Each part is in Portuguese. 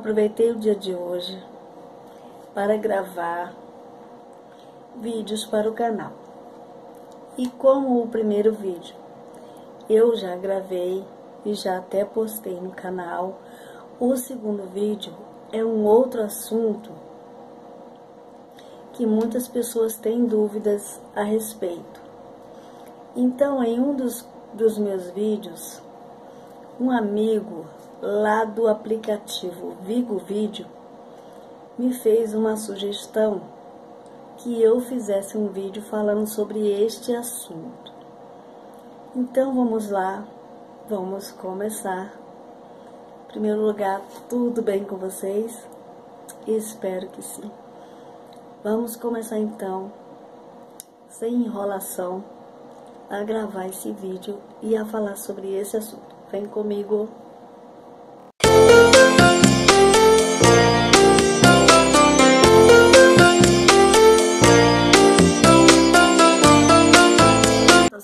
aproveitei o dia de hoje para gravar vídeos para o canal. E como o primeiro vídeo eu já gravei e já até postei no canal, o segundo vídeo é um outro assunto que muitas pessoas têm dúvidas a respeito. Então, em um dos, dos meus vídeos, um amigo lá do aplicativo Vigo Vídeo me fez uma sugestão que eu fizesse um vídeo falando sobre este assunto. Então vamos lá, vamos começar. Em primeiro lugar, tudo bem com vocês? Espero que sim. Vamos começar então, sem enrolação, a gravar esse vídeo e a falar sobre esse assunto. Vem comigo.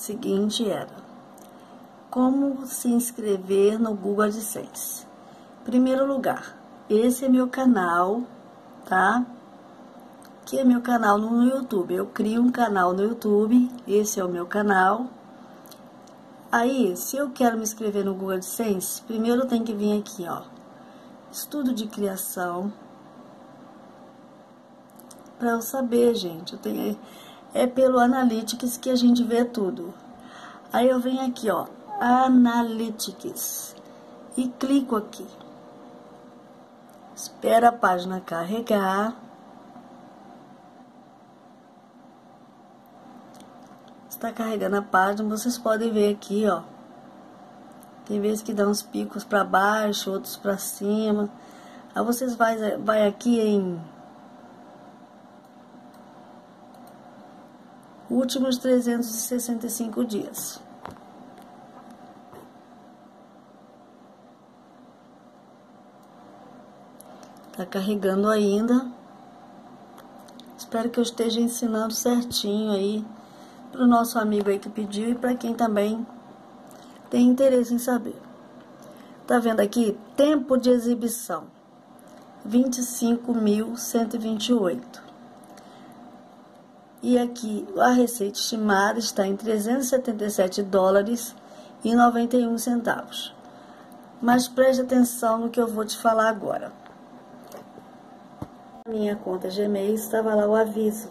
Seguinte era como se inscrever no Google AdSense. Primeiro lugar, esse é meu canal, tá? Que é meu canal no YouTube. Eu crio um canal no YouTube, esse é o meu canal Aí, se eu quero me inscrever no Google AdSense, primeiro tenho que vir aqui, ó. Estudo de criação. Para eu saber, gente, eu tenho, é pelo Analytics que a gente vê tudo. Aí eu venho aqui, ó, Analytics. E clico aqui. Espera a página carregar. Está carregando a página, vocês podem ver aqui, ó. Tem vezes que dá uns picos para baixo, outros para cima. Aí vocês vai, vai aqui em últimos 365 dias. Tá carregando ainda. Espero que eu esteja ensinando certinho aí para o nosso amigo aí que pediu e para quem também tem interesse em saber. Tá vendo aqui? Tempo de exibição: 25.128. E aqui a receita estimada está em 377 dólares e 91 centavos. Mas preste atenção no que eu vou te falar agora. Na minha conta Gmail estava lá o aviso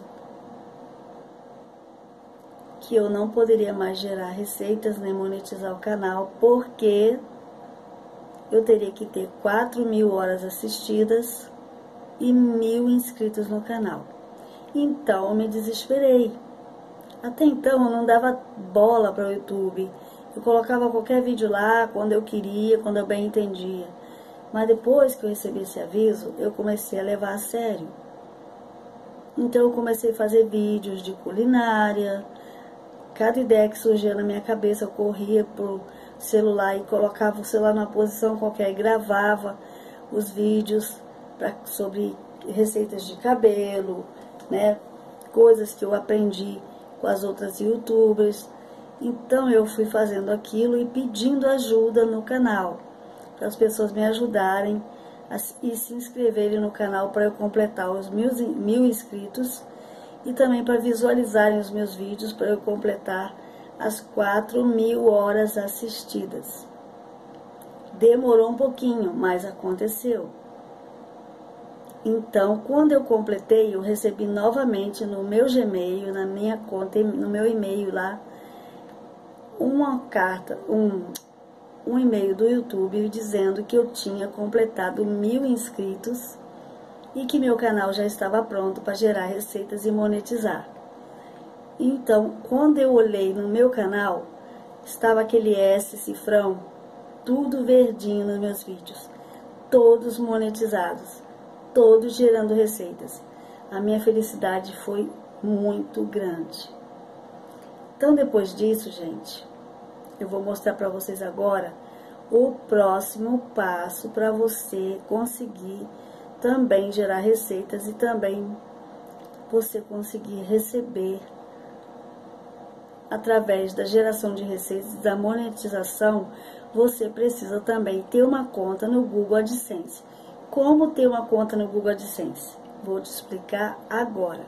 que eu não poderia mais gerar receitas nem monetizar o canal, porque eu teria que ter 4 mil horas assistidas e mil inscritos no canal. Então eu me desesperei. Até então eu não dava bola para o YouTube. Eu colocava qualquer vídeo lá quando eu queria, quando eu bem entendia. Mas depois que eu recebi esse aviso, eu comecei a levar a sério. Então eu comecei a fazer vídeos de culinária, Cada ideia que surgia na minha cabeça, eu corria pro celular e colocava o celular numa posição qualquer e gravava os vídeos pra, sobre receitas de cabelo, né? Coisas que eu aprendi com as outras youtubers. Então eu fui fazendo aquilo e pedindo ajuda no canal, para as pessoas me ajudarem a, e se inscreverem no canal para eu completar os mil, mil inscritos e também para visualizarem os meus vídeos para eu completar as 4 mil horas assistidas. Demorou um pouquinho, mas aconteceu. Então, quando eu completei, eu recebi novamente no meu Gmail, na minha conta, no meu e-mail lá, uma carta, um, um e-mail do YouTube dizendo que eu tinha completado mil inscritos e que meu canal já estava pronto para gerar receitas e monetizar. Então, quando eu olhei no meu canal, estava aquele S cifrão, tudo verdinho nos meus vídeos, todos monetizados, todos gerando receitas. A minha felicidade foi muito grande. Então, depois disso, gente, eu vou mostrar para vocês agora o próximo passo para você conseguir também gerar receitas e também você conseguir receber através da geração de receitas da monetização, você precisa também ter uma conta no Google AdSense. Como ter uma conta no Google AdSense? Vou te explicar agora.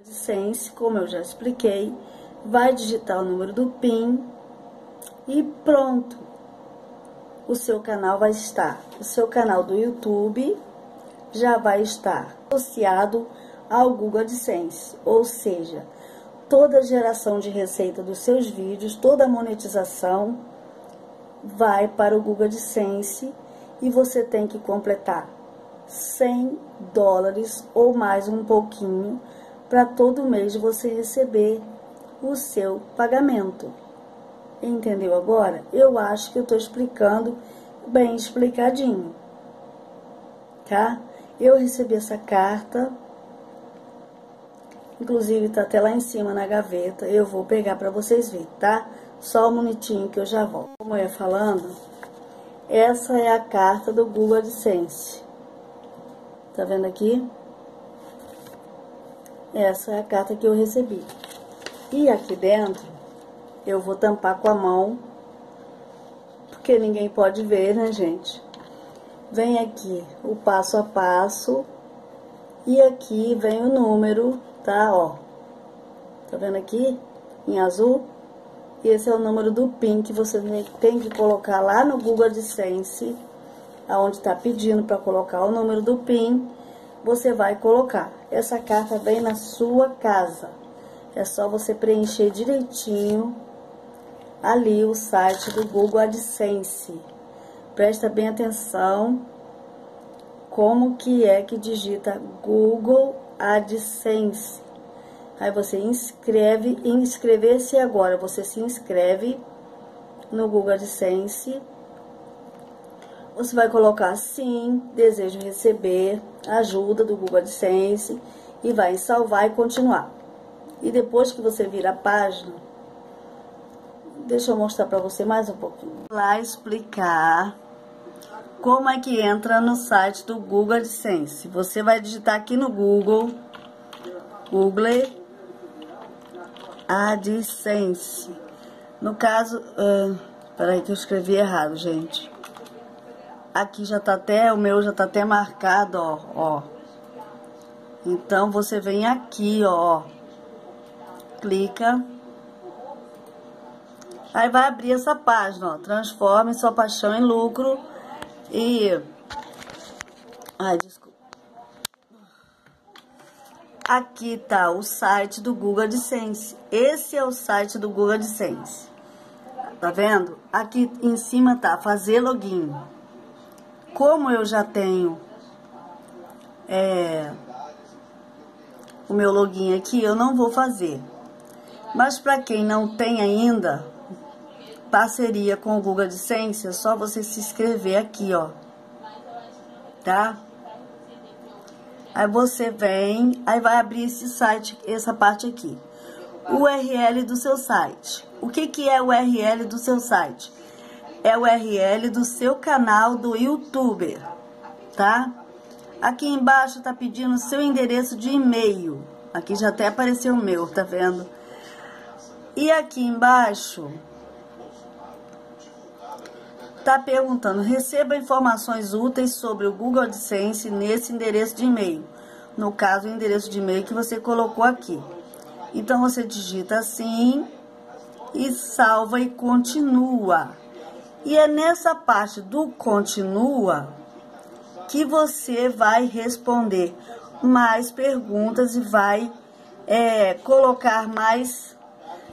AdSense, como eu já expliquei, vai digitar o número do PIN e pronto. O seu canal vai estar, o seu canal do YouTube já vai estar associado ao Google AdSense, ou seja, toda a geração de receita dos seus vídeos, toda a monetização vai para o Google AdSense e você tem que completar 100 dólares ou mais um pouquinho para todo mês você receber o seu pagamento. Entendeu agora? Eu acho que eu estou explicando bem explicadinho, tá? Eu recebi essa carta, inclusive tá até lá em cima na gaveta. Eu vou pegar para vocês verem, tá? Só um minutinho que eu já volto. Como eu ia falando, essa é a carta do Google AdSense. Tá vendo aqui? Essa é a carta que eu recebi. E aqui dentro, eu vou tampar com a mão, porque ninguém pode ver, né, gente? Vem aqui o passo a passo, e aqui vem o número, tá, ó. Tá vendo aqui, em azul? E esse é o número do PIN que você tem que colocar lá no Google AdSense, aonde tá pedindo para colocar o número do PIN, você vai colocar. Essa carta vem na sua casa. É só você preencher direitinho ali o site do Google AdSense. Presta bem atenção como que é que digita Google AdSense. Aí você inscreve, inscrever-se agora, você se inscreve no Google AdSense você vai colocar sim, desejo receber ajuda do Google AdSense e vai salvar e continuar. E depois que você vira a página, deixa eu mostrar para você mais um pouquinho. Lá explicar como é que entra no site do Google AdSense. Você vai digitar aqui no Google, Google AdSense. No caso, uh, peraí que eu escrevi errado, gente. Aqui já tá até, o meu já tá até marcado, ó, ó. Então, você vem aqui, ó. Clica. Aí vai abrir essa página, ó. Transforme sua paixão em lucro. E... Ai, desculpa. Aqui tá o site do Google AdSense. Esse é o site do Google AdSense. Tá vendo? Aqui em cima tá fazer login como eu já tenho é, o meu login aqui, eu não vou fazer. Mas para quem não tem ainda parceria com o Google AdSense, é só você se inscrever aqui, ó. Tá? Aí você vem, aí vai abrir esse site, essa parte aqui. URL do seu site. O que, que é o URL do seu site? é o URL do seu canal do YouTube, tá? Aqui embaixo tá pedindo seu endereço de e-mail. Aqui já até apareceu o meu, tá vendo? E aqui embaixo tá perguntando: receba informações úteis sobre o Google AdSense nesse endereço de e-mail. No caso, o endereço de e-mail que você colocou aqui. Então você digita assim e salva e continua. E é nessa parte do continua que você vai responder mais perguntas e vai é, colocar mais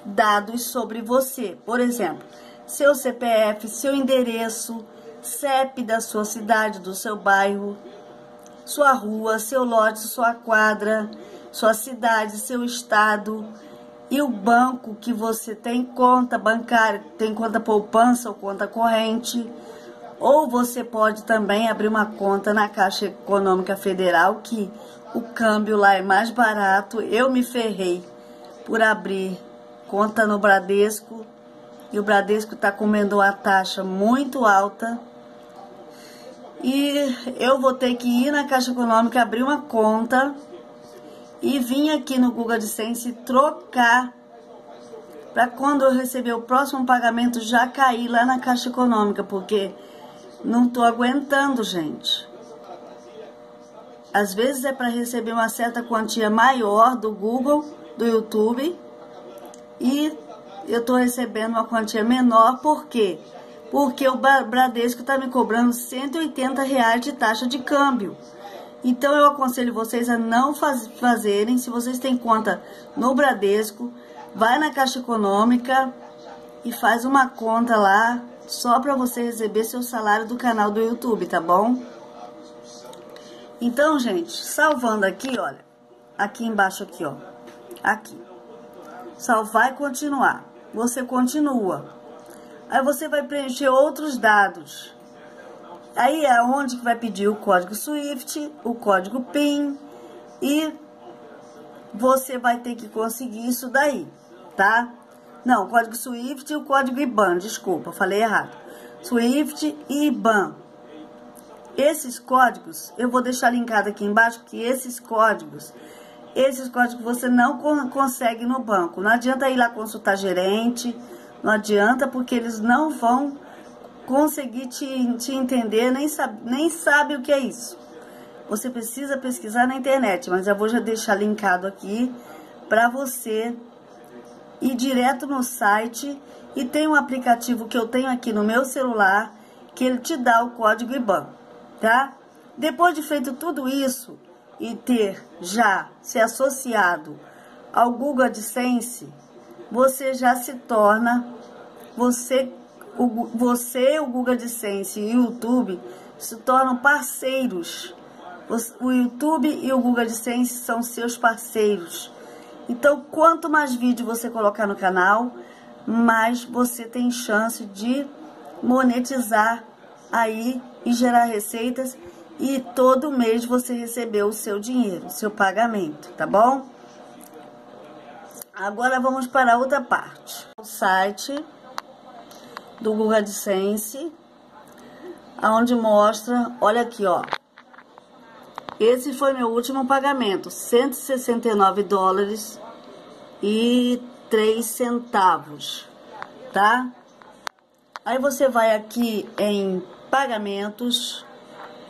dados sobre você. Por exemplo, seu CPF, seu endereço, CEP da sua cidade, do seu bairro, sua rua, seu lote, sua quadra, sua cidade, seu estado e o banco que você tem conta bancária, tem conta poupança ou conta corrente. Ou você pode também abrir uma conta na Caixa Econômica Federal, que o câmbio lá é mais barato. Eu me ferrei por abrir conta no Bradesco e o Bradesco está comendo uma taxa muito alta. E eu vou ter que ir na Caixa Econômica abrir uma conta e vim aqui no Google AdSense trocar para quando eu receber o próximo pagamento já cair lá na Caixa Econômica, porque não estou aguentando, gente. Às vezes é para receber uma certa quantia maior do Google, do YouTube, e eu estou recebendo uma quantia menor, por quê? Porque o Bradesco está me cobrando 180 reais de taxa de câmbio. Então eu aconselho vocês a não faz, fazerem, se vocês têm conta no Bradesco, vai na Caixa Econômica e faz uma conta lá só para você receber seu salário do canal do YouTube, tá bom? Então, gente, salvando aqui, olha, aqui embaixo aqui, ó, aqui. Salvar e continuar. Você continua. Aí você vai preencher outros dados. Aí é onde vai pedir o código SWIFT, o código PIN e você vai ter que conseguir isso daí, tá? Não, o código SWIFT e o código IBAN, desculpa, falei errado. SWIFT e IBAN. Esses códigos, eu vou deixar linkado aqui embaixo que esses códigos, esses códigos você não consegue no banco. Não adianta ir lá consultar gerente, não adianta porque eles não vão conseguir te, te entender, nem sabe, nem sabe o que é isso. Você precisa pesquisar na internet, mas eu vou já deixar linkado aqui para você ir direto no site e tem um aplicativo que eu tenho aqui no meu celular que ele te dá o código IBAN, tá? Depois de feito tudo isso e ter já se associado ao Google AdSense, você já se torna, você o, você, o Google AdSense e o YouTube se tornam parceiros. O YouTube e o Google AdSense são seus parceiros. Então, quanto mais vídeo você colocar no canal, mais você tem chance de monetizar aí e gerar receitas e todo mês você receber o seu dinheiro, o seu pagamento, tá bom? Agora vamos para a outra parte. O site do Google AdSense, aonde mostra, olha aqui, ó. Esse foi meu último pagamento, 169 dólares e 3 centavos, tá? Aí você vai aqui em pagamentos,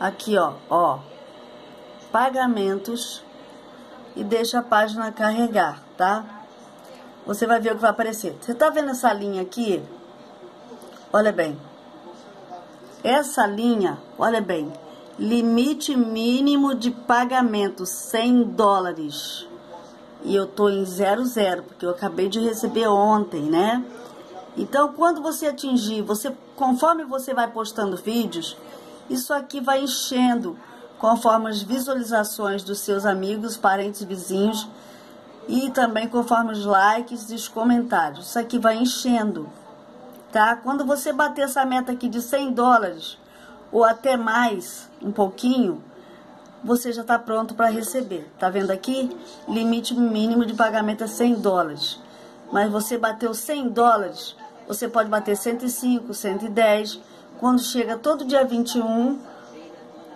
aqui ó, ó, pagamentos e deixa a página carregar, tá? Você vai ver o que vai aparecer. Você tá vendo essa linha aqui? Olha bem. Essa linha, olha bem, limite mínimo de pagamento 100 dólares. E eu tô em 00, porque eu acabei de receber ontem, né? Então, quando você atingir, você conforme você vai postando vídeos, isso aqui vai enchendo conforme as visualizações dos seus amigos, parentes, vizinhos e também conforme os likes e os comentários. Isso aqui vai enchendo tá? Quando você bater essa meta aqui de 100 dólares, ou até mais, um pouquinho, você já está pronto para receber. Tá vendo aqui? Limite mínimo de pagamento é 100 dólares. Mas você bateu 100 dólares, você pode bater 105, 110. Quando chega todo dia 21,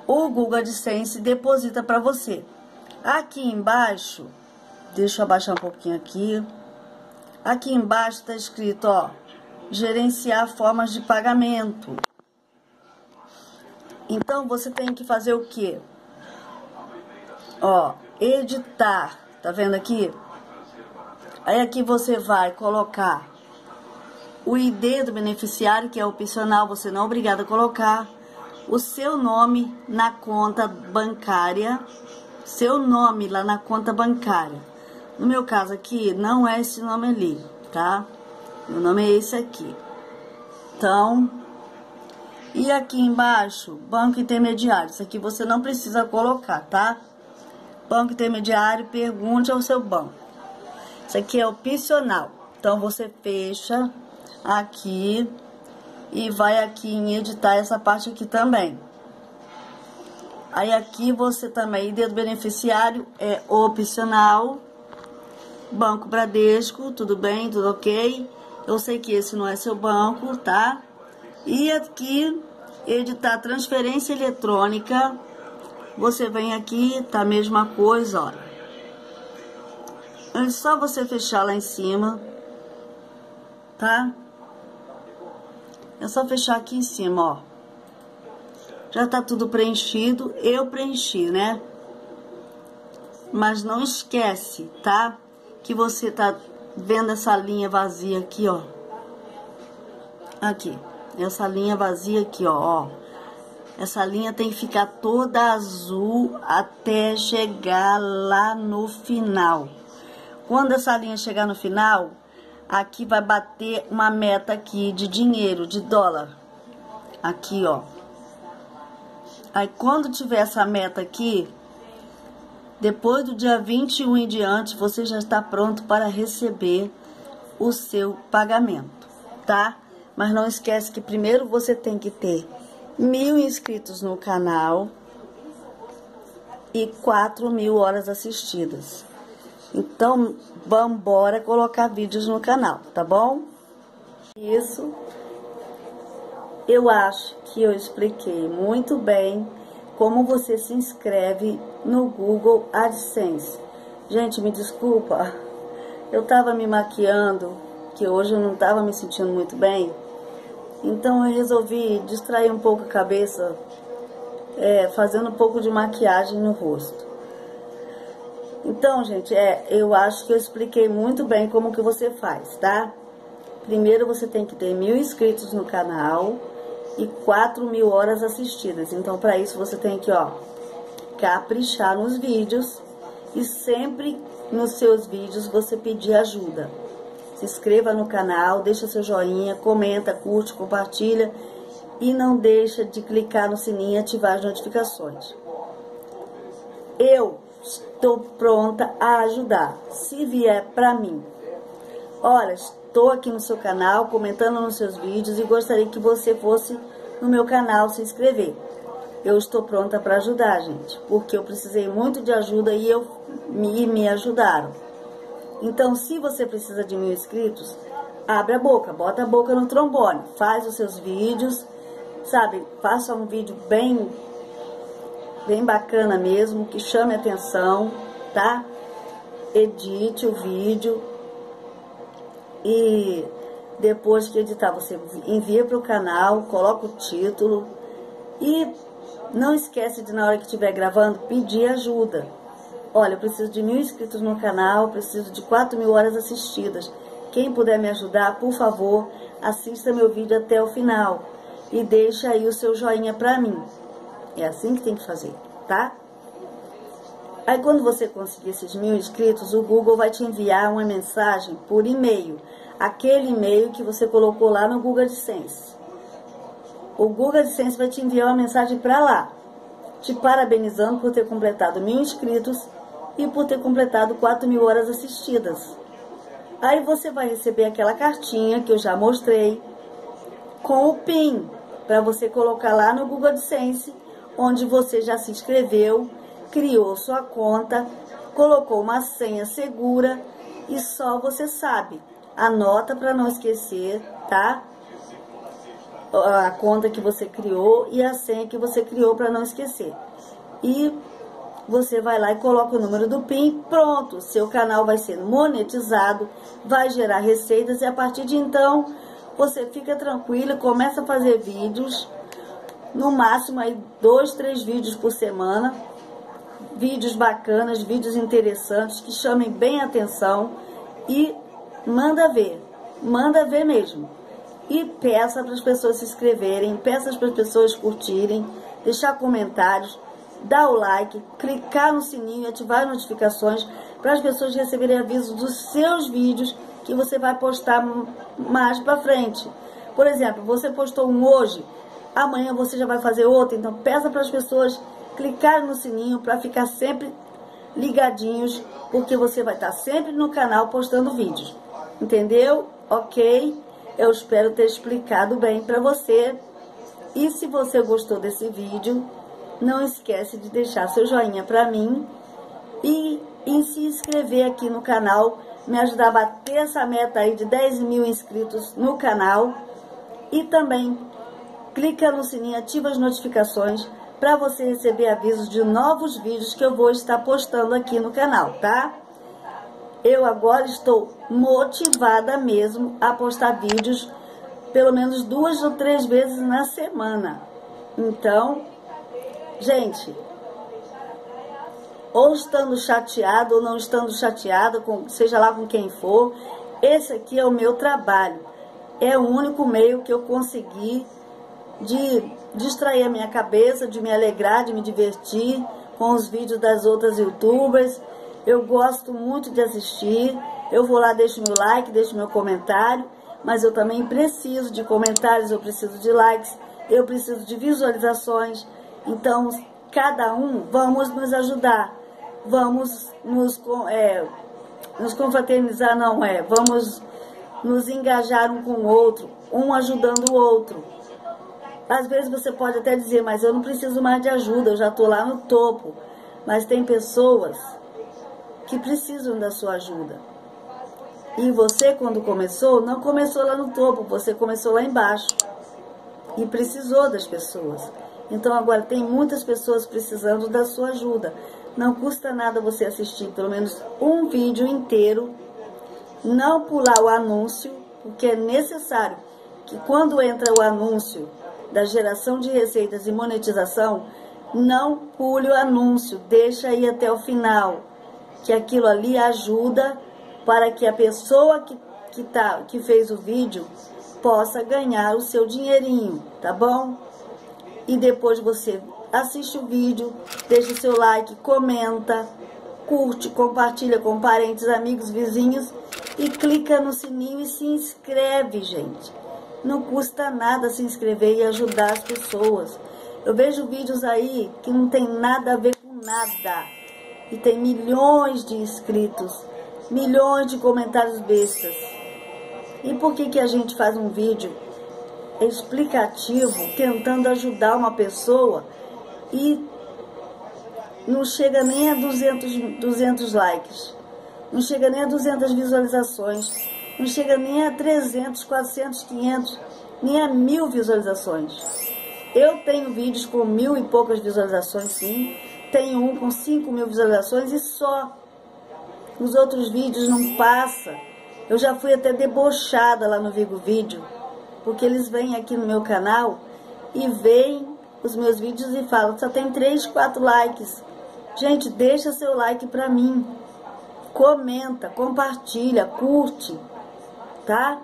o Google AdSense deposita para você. Aqui embaixo, deixa eu abaixar um pouquinho aqui. Aqui embaixo está escrito, ó, gerenciar formas de pagamento. Então você tem que fazer o quê? Ó, editar, tá vendo aqui? Aí aqui você vai colocar o ID do beneficiário, que é opcional, você não é obrigado a colocar, o seu nome na conta bancária, seu nome lá na conta bancária. No meu caso aqui, não é esse nome ali, tá? Meu nome é esse aqui. Então, e aqui embaixo, banco intermediário. Isso aqui você não precisa colocar, tá? Banco intermediário, pergunte ao seu banco. Isso aqui é opcional. Então, você fecha aqui e vai aqui em editar essa parte aqui também. Aí aqui você também, ID do beneficiário é opcional. Banco Bradesco, tudo bem, tudo ok. Eu sei que esse não é seu banco, tá? E aqui, editar transferência eletrônica. Você vem aqui, tá a mesma coisa, olha. É só você fechar lá em cima, tá? É só fechar aqui em cima, ó. Já tá tudo preenchido, eu preenchi, né? Mas não esquece, tá? Que você tá vendo essa linha vazia aqui, ó. Aqui, essa linha vazia aqui, ó, ó. Essa linha tem que ficar toda azul até chegar lá no final. Quando essa linha chegar no final, aqui vai bater uma meta aqui de dinheiro, de dólar. Aqui, ó. Aí, quando tiver essa meta aqui, depois do dia 21 em diante, você já está pronto para receber o seu pagamento, tá? Mas não esquece que primeiro você tem que ter mil inscritos no canal e 4 mil horas assistidas. Então, vamos embora colocar vídeos no canal, tá bom? Isso, eu acho que eu expliquei muito bem como você se inscreve no Google AdSense. Gente, me desculpa, eu tava me maquiando, que hoje eu não tava me sentindo muito bem, então eu resolvi distrair um pouco a cabeça, é, fazendo um pouco de maquiagem no rosto. Então, gente, é, eu acho que eu expliquei muito bem como que você faz, tá? Primeiro você tem que ter mil inscritos no canal e quatro mil horas assistidas. Então, para isso você tem que, ó, caprichar nos vídeos e sempre nos seus vídeos você pedir ajuda. Se inscreva no canal, deixa seu joinha, comenta, curte, compartilha e não deixa de clicar no sininho e ativar as notificações. Eu estou pronta a ajudar, se vier para mim. Olha, estou aqui no seu canal, comentando nos seus vídeos e gostaria que você fosse no meu canal se inscrever. Eu estou pronta para ajudar, gente, porque eu precisei muito de ajuda e eu me, me ajudaram. Então, se você precisa de mil inscritos, abre a boca, bota a boca no trombone, faz os seus vídeos, sabe? Faça um vídeo bem bem bacana mesmo, que chame atenção, tá? Edite o vídeo e depois que editar você envia para o canal, coloca o título e não esquece de na hora que estiver gravando pedir ajuda. Olha, eu preciso de mil inscritos no canal, preciso de 4 mil horas assistidas. Quem puder me ajudar, por favor, assista meu vídeo até o final e deixa aí o seu joinha para mim. É assim que tem que fazer, tá? Aí quando você conseguir esses mil inscritos, o Google vai te enviar uma mensagem por e-mail. Aquele e-mail que você colocou lá no Google AdSense. O Google AdSense vai te enviar uma mensagem para lá, te parabenizando por ter completado mil inscritos e por ter completado 4 mil horas assistidas. Aí você vai receber aquela cartinha que eu já mostrei com o PIN para você colocar lá no Google AdSense onde você já se inscreveu, criou sua conta, colocou uma senha segura e só você sabe. Anota para não esquecer, tá? A conta que você criou e a senha que você criou para não esquecer. E você vai lá e coloca o número do PIN, pronto, seu canal vai ser monetizado, vai gerar receitas e a partir de então você fica tranquilo, começa a fazer vídeos no máximo aí dois, três vídeos por semana, vídeos bacanas, vídeos interessantes que chamem bem atenção e manda ver, manda ver mesmo. E peça para as pessoas se inscreverem, peça para as pessoas curtirem, deixar comentários, dar o like, clicar no sininho ativar as notificações para as pessoas receberem aviso dos seus vídeos que você vai postar mais para frente. Por exemplo, você postou um hoje, amanhã você já vai fazer outro, então peça para as pessoas clicarem no sininho para ficar sempre ligadinhos, porque você vai estar sempre no canal postando vídeos. Entendeu? Ok? Eu espero ter explicado bem para você. E se você gostou desse vídeo, não esquece de deixar seu joinha para mim e, e se inscrever aqui no canal, me ajudar a bater essa meta aí de 10 mil inscritos no canal e também clica no sininho, ativa as notificações para você receber avisos de novos vídeos que eu vou estar postando aqui no canal, tá? eu agora estou motivada mesmo a postar vídeos pelo menos duas ou três vezes na semana. Então, gente, ou estando chateado ou não estando chateada, com, seja lá com quem for, esse aqui é o meu trabalho. É o único meio que eu consegui de distrair a minha cabeça, de me alegrar, de me divertir com os vídeos das outras youtubers. Eu gosto muito de assistir. Eu vou lá, deixo meu like, deixo meu comentário. Mas eu também preciso de comentários, eu preciso de likes, eu preciso de visualizações. Então, cada um, vamos nos ajudar. Vamos nos, é, nos confraternizar, não é? Vamos nos engajar um com o outro, um ajudando o outro. Às vezes você pode até dizer, mas eu não preciso mais de ajuda, eu já estou lá no topo. Mas tem pessoas que precisam da sua ajuda. E você, quando começou, não começou lá no topo, você começou lá embaixo. E precisou das pessoas. Então agora tem muitas pessoas precisando da sua ajuda. Não custa nada você assistir pelo menos um vídeo inteiro, não pular o anúncio, porque é necessário que quando entra o anúncio da geração de receitas e monetização, não pule o anúncio, deixa aí até o final, que aquilo ali ajuda para que a pessoa que, que, tá, que fez o vídeo possa ganhar o seu dinheirinho, tá bom? E depois você assiste o vídeo, deixa o seu like, comenta, curte, compartilha com parentes, amigos, vizinhos e clica no sininho e se inscreve, gente. Não custa nada se inscrever e ajudar as pessoas. Eu vejo vídeos aí que não tem nada a ver com nada. E tem milhões de inscritos, milhões de comentários bestas. E por que, que a gente faz um vídeo explicativo, tentando ajudar uma pessoa e não chega nem a 200, 200 likes, não chega nem a 200 visualizações, não chega nem a 300, 400, 500, nem a mil visualizações. Eu tenho vídeos com mil e poucas visualizações, sim. Tenho um com cinco mil visualizações e só. Os outros vídeos não passa. Eu já fui até debochada lá no Vigo Vídeo, porque eles vêm aqui no meu canal e veem os meus vídeos e falam, só tem 3, 4 likes. Gente, deixa seu like pra mim. Comenta, compartilha, curte tá?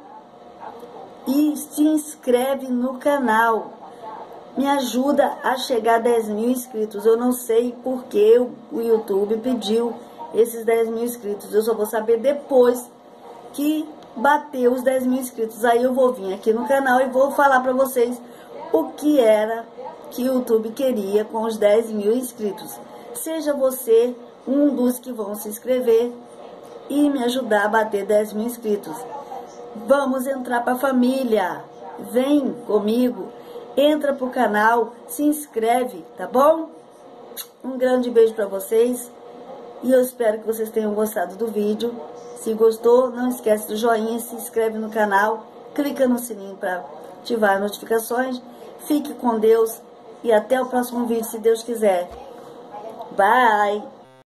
E se inscreve no canal. Me ajuda a chegar a 10 mil inscritos. Eu não sei porque o YouTube pediu esses 10 mil inscritos. Eu só vou saber depois que bateu os 10 mil inscritos. Aí eu vou vir aqui no canal e vou falar para vocês o que era que o YouTube queria com os 10 mil inscritos. Seja você um dos que vão se inscrever e me ajudar a bater 10 mil inscritos. Vamos entrar para a família. Vem comigo. Entra pro canal, se inscreve, tá bom? Um grande beijo para vocês. E eu espero que vocês tenham gostado do vídeo. Se gostou, não esquece do joinha, se inscreve no canal, clica no sininho para ativar as notificações. Fique com Deus e até o próximo vídeo, se Deus quiser. Bye!